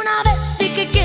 una vez y que quede